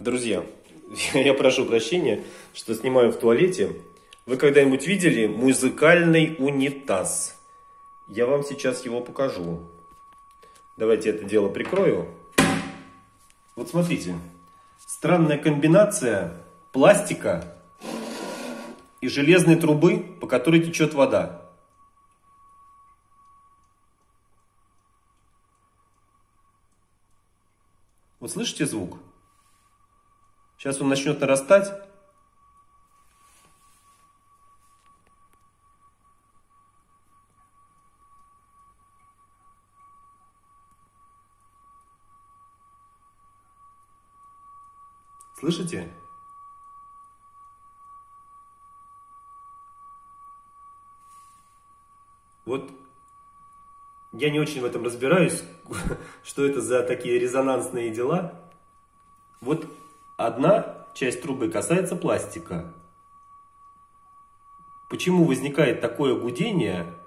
Друзья, я прошу прощения, что снимаю в туалете. Вы когда-нибудь видели музыкальный унитаз? Я вам сейчас его покажу. Давайте это дело прикрою. Вот смотрите. Странная комбинация пластика и железной трубы, по которой течет вода. Вот слышите звук? Сейчас он начнет нарастать. Слышите? Вот я не очень в этом разбираюсь, что это за такие резонансные дела. Вот Одна часть трубы касается пластика. Почему возникает такое гудение,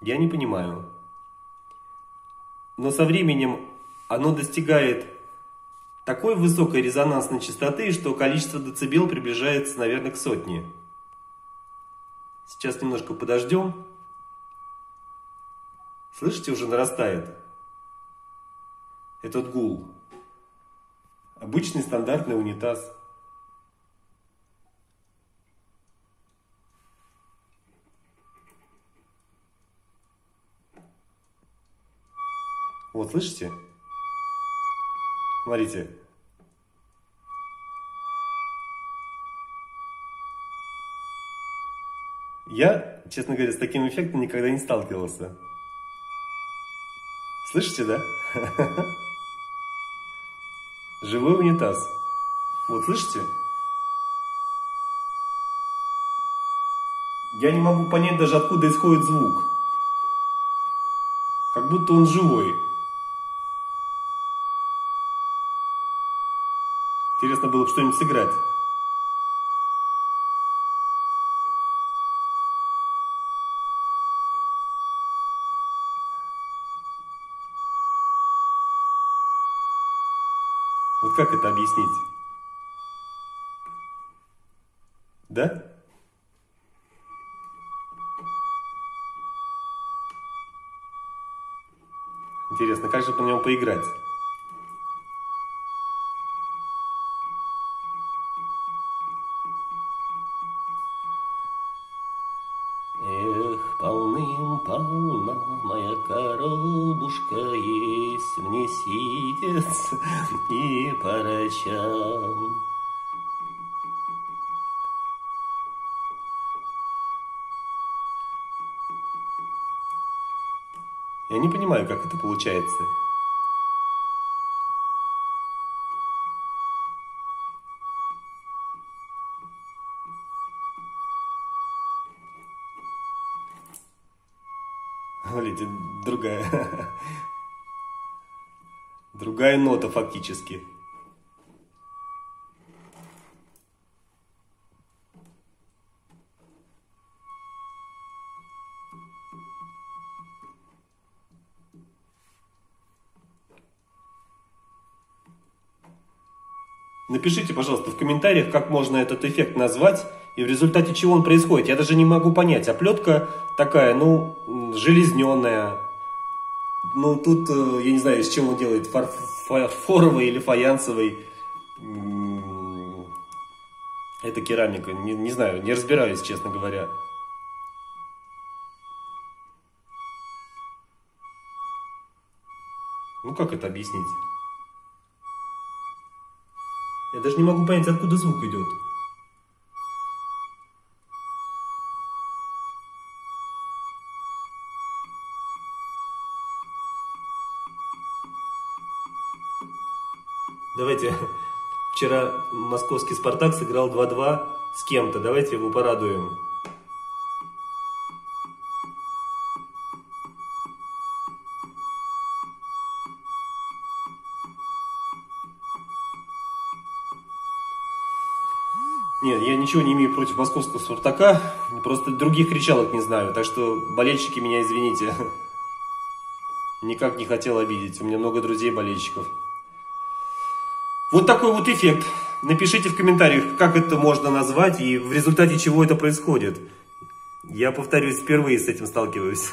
я не понимаю. Но со временем оно достигает такой высокой резонансной частоты, что количество децибел приближается, наверное, к сотне. Сейчас немножко подождем. Слышите, уже нарастает этот гул. Обычный стандартный унитаз. Вот, слышите? Смотрите. Я, честно говоря, с таким эффектом никогда не сталкивался. Слышите, да? Живой унитаз. Вот, слышите? Я не могу понять даже, откуда исходит звук. Как будто он живой. Интересно было бы что-нибудь сыграть. Вот как это объяснить? Да? Интересно, как же по нему поиграть? Эх, полным-полна моя коробушка есть, мне сидец и по. Я не понимаю, как это получается. Смотрите, другая. Другая нота фактически. Напишите, пожалуйста, в комментариях, как можно этот эффект назвать и в результате чего он происходит. Я даже не могу понять. Оплетка такая, ну, железненная. Ну, тут, э, я не знаю, из чего он делает, фарфоровый или фаянсовый. Это керамика, не, не знаю, не разбираюсь, честно говоря. Ну, как это объяснить? Я даже не могу понять, откуда звук идет. Давайте, вчера московский «Спартак» сыграл 2-2 с кем-то. Давайте его порадуем. Нет, я ничего не имею против московского «Спартака», просто других кричалок не знаю, так что болельщики меня извините. Никак не хотел обидеть. У меня много друзей-болельщиков. Вот такой вот эффект. Напишите в комментариях, как это можно назвать и в результате чего это происходит. Я повторюсь, впервые с этим сталкиваюсь.